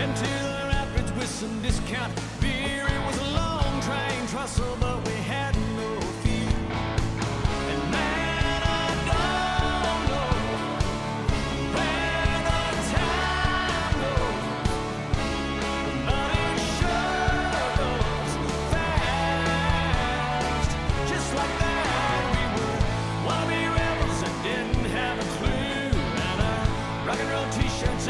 and the rapids with some discount beer. It was a long train trestle, but we had no fear. And man, I don't know where the time goes, but it sure goes fast. Just like that, we were wannabe rebels that didn't have a clue. And our rock and roll t-shirts.